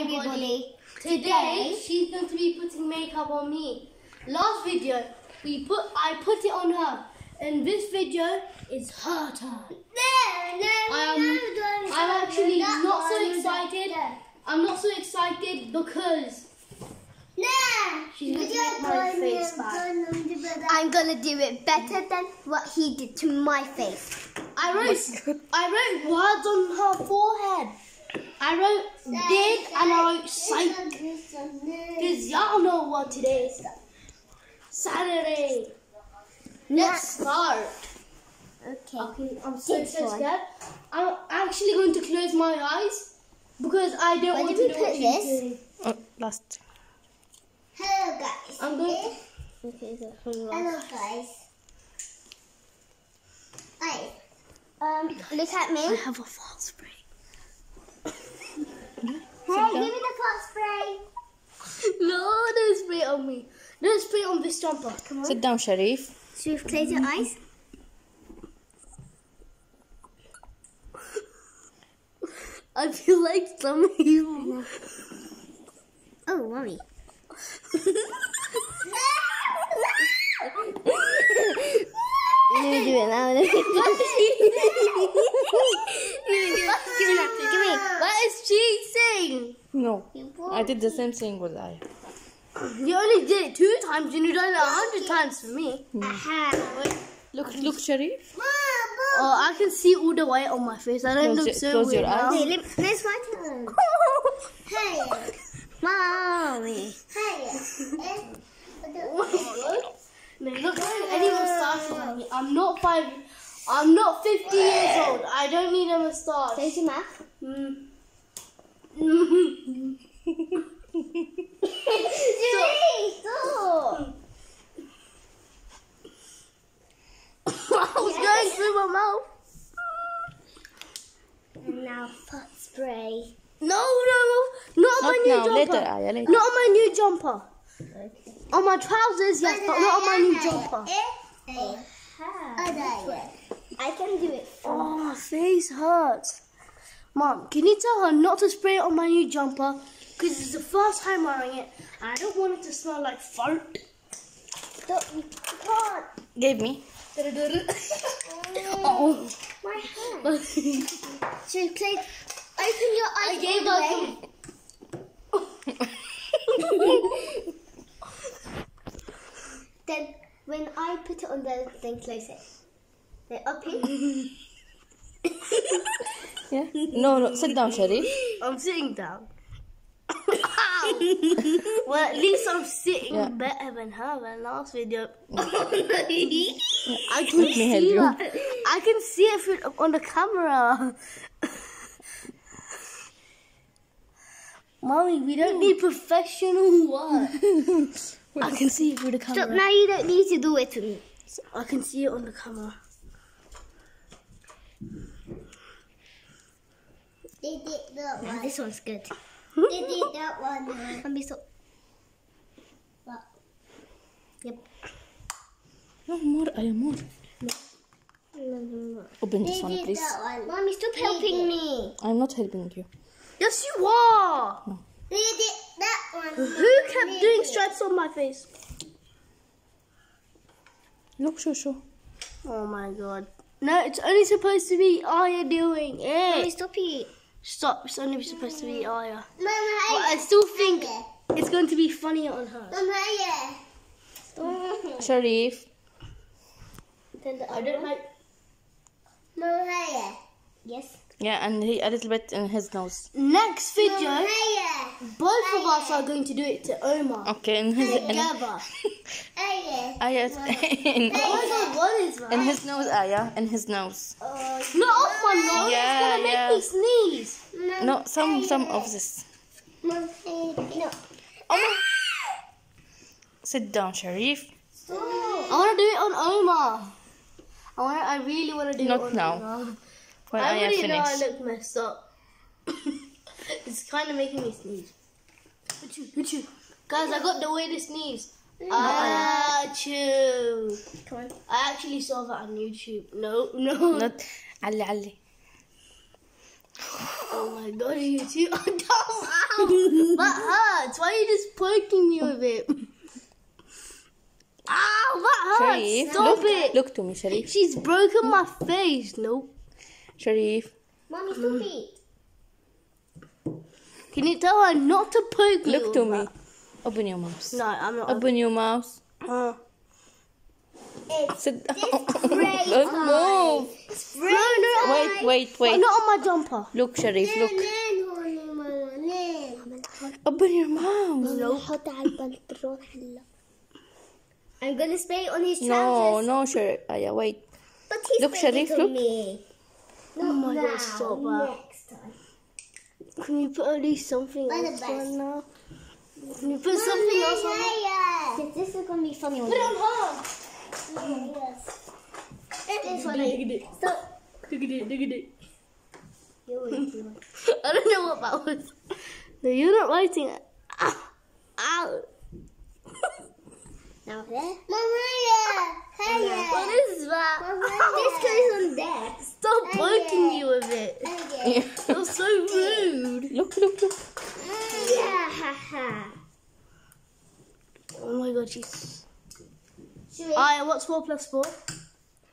everybody. Today she's going to be putting makeup on me. Last video we put I put it on her. And this video is her turn. No, no, I'm, no, I'm actually not so excited. I'm not so excited because. She's gonna make my face bad. I'm gonna do it better than what he did to my face. I wrote I wrote words on her forehead. I wrote did and I wrote sight because y'all know what today is. Saturday. Let's start. Okay. Okay, I'm so so scared. I'm actually going to close my eyes because I don't Where want did to we know put what she's this? doing. Oh, last. Hello guys. I'm going Okay, Hello guys. Hi. Um, look at me. I have a fall spray. Hey, give me the pot spray. No, don't spray on me. Don't spray on this jumper. Come on. Sit down, Sharif. We close your eyes? I feel like some evil. Oh, mommy. Let me do it now. Let me do it. Give me that. Give me. That is cheating. No. I did the same thing with I. You only did it two times and you done it a hundred times for me. Aha. Look, look, Sharif. Oh, I can see all the white on my face. I don't Close look your- so close weird your eyes. now. Hey, let, let's my turn. Hey. Mommy. Hey. No, you're not going any moustaches on me. I'm not five. I'm not 50 years old. I don't need a moustache. Close your mouth. Mm. Stop. I was going through my mouth. And now pot spray. No, no, no. Not on my new now, jumper. later, Aya, later. Not on my new jumper. On my trousers, yes, but not on my new jumper. I can do it. Oh, my face hurts. Mom, can you tell her not to spray it on my new jumper? Because it's the first time wearing it. And I don't want it to smell like fart. Can't. Gave me. oh. My hand. Should we play? Open your eyes. I gave her. Then when I put it on the then close it. Then open. Yeah. No, no. Sit down, Sharif. I'm sitting down. Well, at least I'm sitting Yeah. better than her than last video. I can Let me help see you. that. I can see it through, on the camera. Mommy, we don't need professional work. I can see it through the Stop. camera. Now you don't need to do it to me. I can see it on the camera. They did that one. This one's good. they did that one. Can be so. What? Yep. No, more, Aya, more. Open this one, please. one. Mommy, stop helping me. I'm not helping you. Yes, you are. They did that one. Who kept doing stripes on my face? Look, show, show. Oh my god. No, it's only supposed to be Aya doing it? Mommy, stop it. Stop, it's only supposed to be Aya. But Mama, I still think it's going to be funnier on her. Mama, Sharif. I don't like. Mama, Yes. Yeah, and he, a little bit in his nose. Next video, both of us are going to do it to Omar. Okay, in his in, Together. Aya, ah, in, Oh my god, what is in his nose, ah, Aya, in his nose. Uh, not off my nose. Yeah, it's gonna make yeah. me sneeze. No, some some of this. No. Sit down, Sharif. I want to do it on Omar. I want. I really want to do Not it on now. Omar. When I Aya already know I look messed up. it's kind of making me sneeze. Achoo, achoo. Guys, I got the way to sneeze. Ah, achoo. Come on. I actually saw that on YouTube. No, no. Not Ali Ali. Oh my god, YouTube. Ow. That hurts. Why are you just poking me with it? Ow, that hurts. Sharif, Stop look, it. look to me, Sharif. She's broken my face. Nope. Sharif. Mommy's two mm. feet. Can you tell her not to poke Look to me. Open your mouth. No, I'm not. Open, your mouth. Uh, it's Sit down. Don't move. It's no, no, wait, wait, wait. Oh, not on my jumper. Look, Sharif, look. open your mouth. I'm gonna spray on his trousers. No, no, Sharif. Uh, yeah, wait. But he's look, Sharif, look. Me. Oh my now, God, stop that. next time. Can you put at least something By the else on now? Can you put something else on? Yes, this is gonna be funny on Put it you. on. Yes. One. Look at it. Stop. Look at it. Look at it. You will do it. I don't know what that was. No, you're not writing it. Ow. Ow. Now there. Maria. Hey. What is that? This goes on there. Stop oh, poking me with it. Oh, okay. You're so rude. Look, look, look. Mm, yeah. Ha ha. Oh my god, she's. Sharif, Aya, what's four plus four?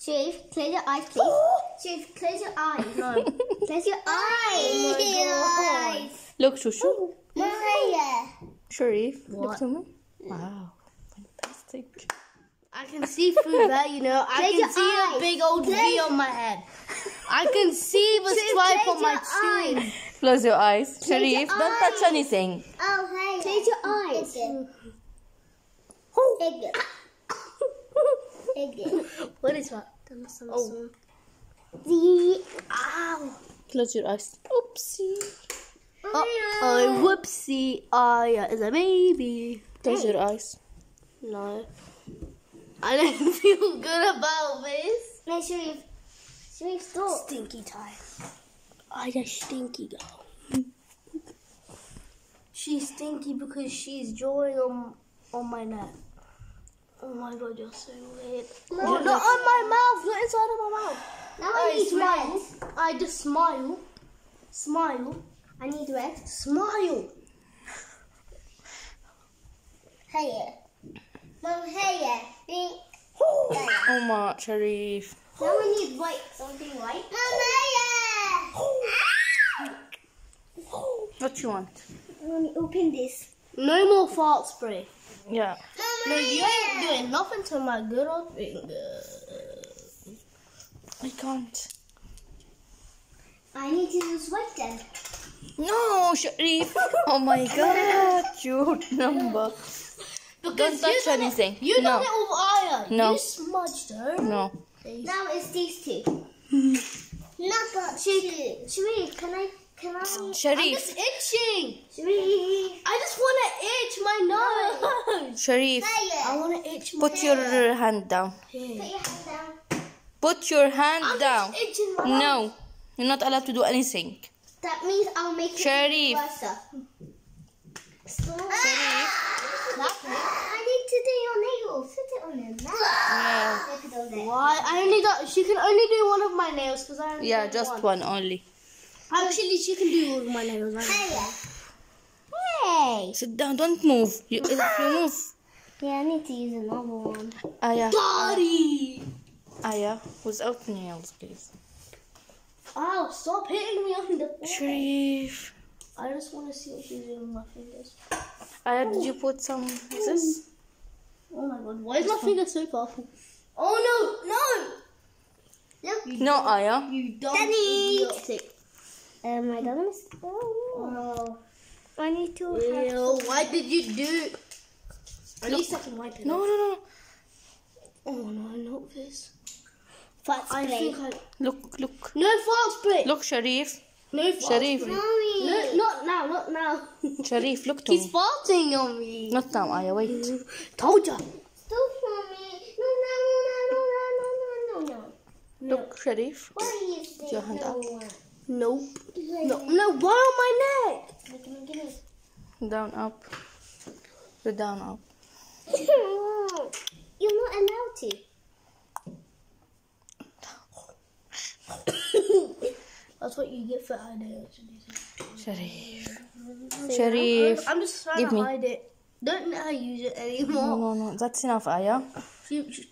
Sharif, close your eyes, please. Sharif, close your eyes. No. Close your eyes. Oh god. Look, Shushu. Maria. Sharif, look What? to me. Mm. Wow, fantastic. I can see through that, you know. I Close can see eyes. a big old V on my head. I can see the stripe close on my your chin. Close your eyes. your Sharif, don't touch anything. Oh, hey. Close your eyes. Egg. Egg. what is that? Oh. The. Ow. Close your eyes. Oopsie. Oh, oh, whoopsie. Aya is a baby. Close your eyes. No. I don't feel good about this. No, Sharif. Sharif, stop. Stinky time. Aya stinky girl. She's stinky because she's drawing on on my neck. Oh my god, you're so weird. No, not on my mouth, not inside of my mouth. Now I I need smile. red. I just smile. Smile. I need red. Smile. Hey. Mom, hey. Pink. Oh my, Sharif. Now I need white. Something white. Mom, hey. What you want? Let me open this. No more fart spray. Yeah. No, you ain't doing nothing to my good old finger. I can't. I need to use white then. No, Sharif. Oh my God, your number. Don't touch you it- anything. You No. done it with Aya. No. You smudged her. No. Now it's these two. Hmm. Not got two. Sharif, can I? Can I? I'm just itching. Sharif. I just want to itch my nose. Sharif, I want to itch my nose. put your hand down. Put your hand down. Put your hand I'm down. just itching my nose. No, you're not allowed to do anything. That means I'll make it Sharif. Worse. I need to do your nails. Put it on there. Yeah. Put it on there. Why? I only got. She can only do one of my nails because I only Yeah, just one. one only. Actually, she can do all of my nails. I. Hey. Hey. Sit down, don't move. You, if you move. Yeah, I need to use another one. Aya, Daddy. Aya, without nails, please. Oh, stop hitting me on the forehead. Sharif. I just want to see what she's doing with my fingers. Aya, did you put some this? Oh my god, why is my finger so powerful? Oh no, no! Look. No, Aya. You dumb Danny. idiotic. Um, I don't know. Oh, I need to have. Ew, why did you do? At least I can wipe it. No, off. no, no. Oh no, not this. Fat I spray. think I. Look, look. No fart spray. Look, Sharif. No, Sharif. No, not now, not now. Sharif, look to He's me. farting on me. Not now, Aya, wait. Told ya. Stop for me. No, no, no, no, no, no, no, no. Look, Sharif. What are you saying? Your Nope. No, no, why on my neck? Down, up. The down, up. You're not allowed to. That's what you get for high nails. Sharif. Sharif. I'm just trying Give to me. hide it. Don't let her use it anymore. no, no. no. That's enough, Aya. She- she-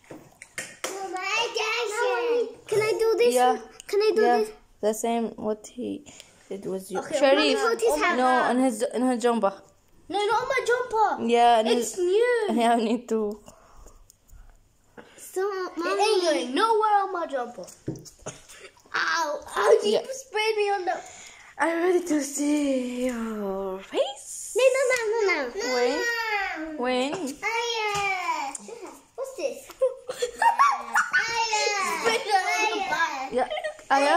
Can I do this? Yeah. Can I do Yeah. this? The same what he did was you. Okay, Sharif. Put No, on his in her jumper. No, not my jumper. Yeah, in It's his, new. yeah, I need to. So, It mommy. ain't going nowhere on my jumper. Ow! Ow! You Yeah. sprayed me on the. I'm ready to see your face. No, no, no, no, no. When? When? Aya. What's this? Sprayed it on the back. Yeah. Oh, Aya?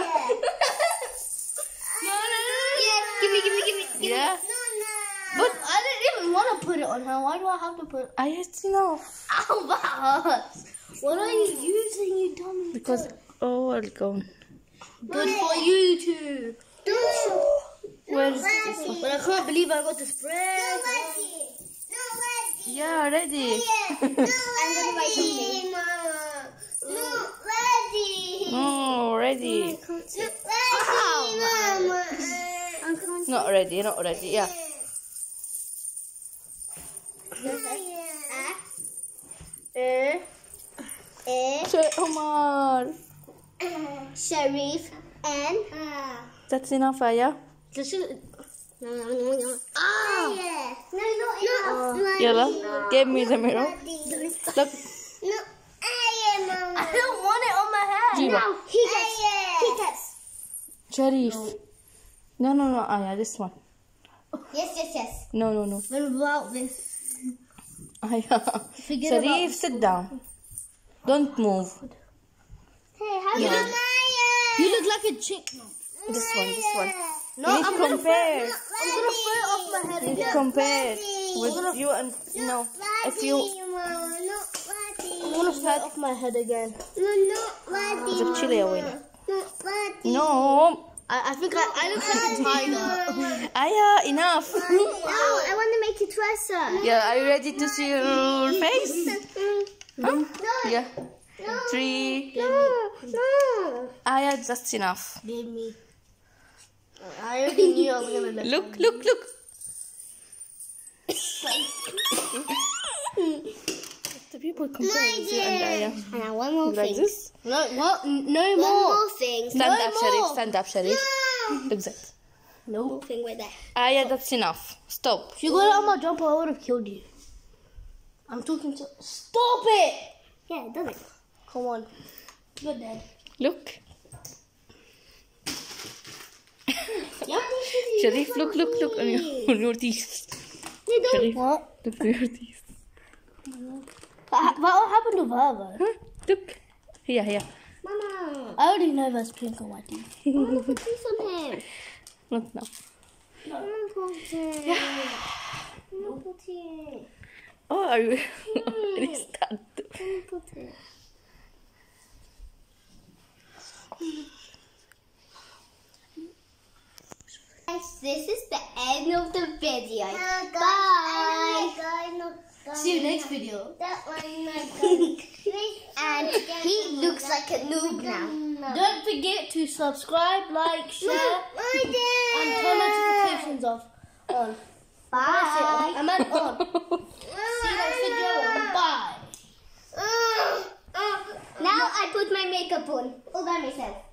No, no, no. Yes, give me, give me, give me. Yeah. No, no. But I didn't even want to put it on her. Why do I have to put it? Aya, it's enough. Ow. What are you using, you dummy? Because, oh, I'll go. Good for YouTube. Don't. Where's this one? But I can't believe I got the spray. Nobody. Nobody. Yeah, ready. I'm gonna write something. Not ready. oh, ready. Not ready, Mama. I can't ready, not ready. Yeah. Eh? Eh, Shay Omar. Sharif and That's enough, Aya. This is. no no no no ah no no no Yalla, give me the mirror. Look, no I I don't want it on my head. Jiva. he gets he gets Sharif. No, no, no, Aya, this one. yes yes yes No, no, no. What about this? Aya. Sharif, sit down. Don't move. Yeah. you look like a chick. This one, this one. No, you need I'm to gonna compare. I'm gonna it off my head You need to compare with you and no. If you I'm gonna it off my head again. No, not ready. the chili ready. No, I, I think I, I look like a tiger. Aya, enough. No, I want to make it worse. Uh. Yeah, are you ready to see your face? Huh? No, Yeah. no, Three. No, no. Aya, that's enough. Give me. I already knew I was gonna look. Look, look, look. the people compare with you and Aya. And now one more Like thing. this? No, what? No One more. more thing. Stand No up, Sharif. more. Stand up, Sharif. No. Look that. No. One thing right there. Aya, ah, that's enough. Stop. If you got on my jumper, I would have killed you. I'm talking to. Stop it! Yeah, it doesn't. Come on. You're dead. Look. Yeah. Sharif, look, look, oh, oh, look on your, on your teeth. You don't. Sharif, What? look at your teeth. What what happened to Baba? Huh? Look. Here, here. Mama, I already know there's pink on my teeth. I want to put this on him. Not now. I want to put it. I put it. Oh, are you? Restart. I want to put it. Guys, this is the end of the video. Bye. See you next video. That one, and he looks like a noob now. Don't forget to subscribe, like, share, and turn notifications off. On. Bye. I meant on. See you next video. Bye. Now I put my makeup on all by myself.